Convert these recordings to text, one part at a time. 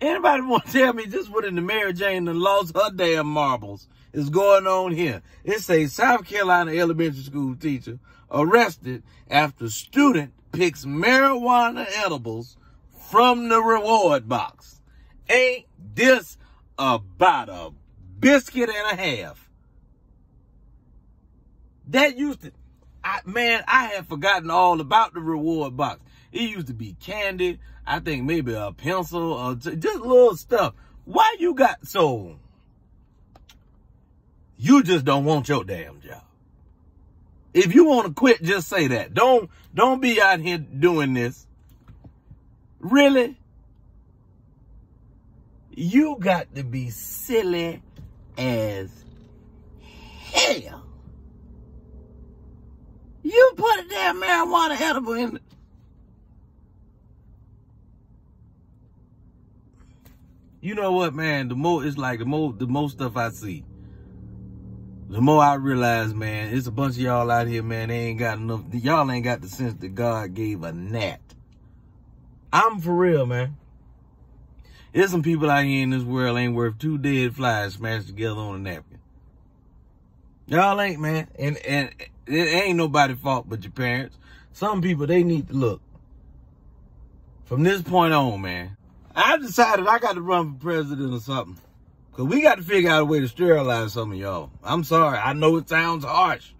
Anybody want to tell me just what in the Mary Jane that lost her damn marbles is going on here? It says South Carolina elementary school teacher arrested after student picks marijuana edibles from the reward box. Ain't this about a biscuit and a half? That used to, I, man, I had forgotten all about the reward box. It used to be candy. I think maybe a pencil or just little stuff. Why you got so? You just don't want your damn job. If you want to quit, just say that. Don't don't be out here doing this. Really? You got to be silly as hell. You put a damn marijuana edible in you know what, man? The more it's like the more the more stuff I see, the more I realize, man, it's a bunch of y'all out here, man. They ain't got enough. Y'all ain't got the sense that God gave a gnat. I'm for real, man. There's some people out here in this world ain't worth two dead flies smashed together on a napkin. Y'all ain't, man. And and it ain't nobody fault but your parents. Some people they need to look. From this point on, man, I decided I got to run for president or something. Because we got to figure out a way to sterilize some of y'all. I'm sorry. I know it sounds harsh.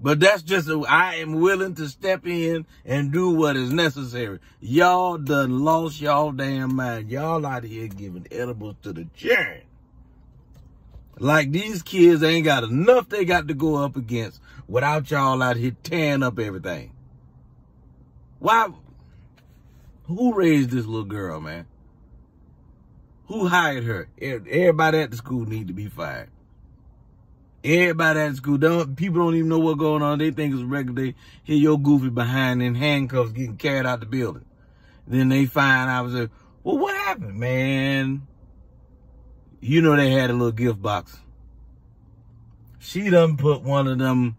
But that's just, a, I am willing to step in and do what is necessary. Y'all done lost y'all damn mind. Y'all out here giving edibles to the children. Like these kids ain't got enough they got to go up against without y'all out here tearing up everything. Why, who raised this little girl, man? Who hired her? Everybody at the school need to be fired. Everybody at the school, don't, people don't even know what's going on. They think it's a regular day. Hear your goofy behind in handcuffs getting carried out the building. Then they find out, well, what happened, man? You know they had a little gift box. She done put one of them,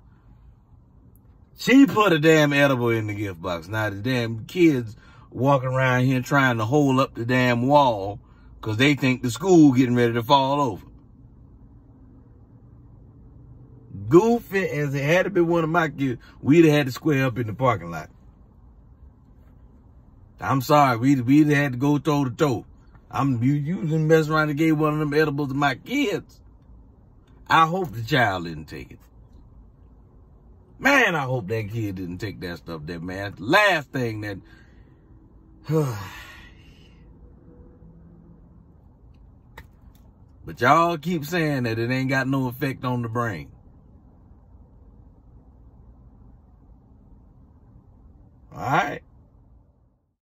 she put a damn edible in the gift box. Now the damn kids walking around here trying to hold up the damn wall because they think the school getting ready to fall over. Goofy as it had to be one of my kids, we'd have had to square up in the parking lot. I'm sorry, we'd, we'd have had to go toe to toe. I'm you, you didn't mess around and gave one of them edibles to my kids. I hope the child didn't take it. Man, I hope that kid didn't take that stuff there, man. Last thing that but y'all keep saying that it ain't got no effect on the brain. All right.